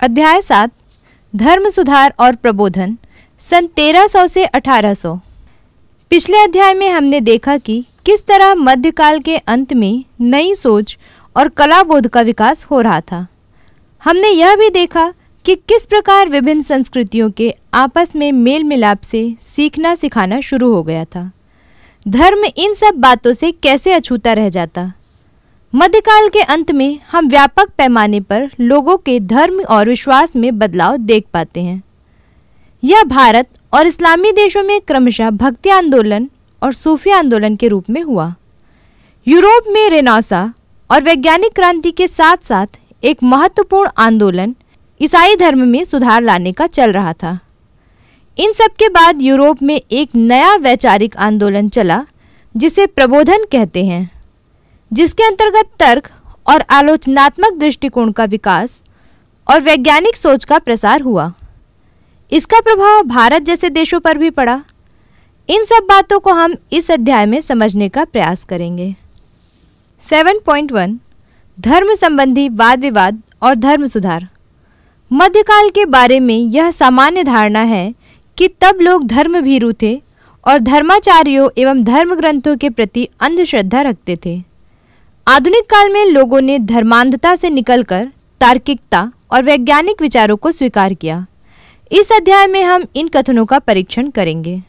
अध्याय सात, धर्म सुधार और प्रबोधन, सन 1300 से 1800 पिछले अध्याय में हमने देखा कि किस तरह मध्यकाल के अंत में नई सोच और कला बोध का विकास हो रहा था। हमने यह भी देखा कि किस प्रकार विभिन्न संस्कृतियों के आपस में मेल मिलाप से सीखना सिखाना शुरू हो गया था। धर्म इन सब बातों से कैसे अछूता रह जाता? मध्यकाल के अंत में हम व्यापक पैमाने पर लोगों के धर्म और विश्वास में बदलाव देख पाते हैं। यह भारत और इस्लामी देशों में क्रमशः भक्ति आंदोलन और सूफी आंदोलन के रूप में हुआ। यूरोप में रेनासा और वैज्ञानिक क्रांति के साथ साथ एक महत्वपूर्ण आंदोलन ईसाई धर्म में सुधार लाने का चल रहा था। इन सब के बाद यूरोप में एक नया वैचारिक आंदोलन चला, जिसे प्रबोधन कहते हैं। जिसके अंतर्गत तर्क और आलोचनात्मक दृष्टिकोण का विकास और वैज्ञानिक सोच का प्रसार हुआ। इसका प्रभाव भारत जैसे देशों पर भी पड़ा। इन सब बातों को हम इस अध्याय में समझने का प्रयास करेंगे। 7.1 धर्म संबंधी वाद विवाद और धर्म सुधार। मध्यकाल के बारे में यह सामान्य धारणा है कि तब लोग धर्म भीरू थे और धर्माचार्यों एवं धर्म ग्रंथों के प्रति अंधश्रद्धा रखते थे। आधुनिक काल में लोगों ने धर्मांधता से निकलकर तार्किकता और वैज्ञानिक विचारों को स्वीकार किया। इस अध्याय में हम इन कथनों का परीक्षण करेंगे।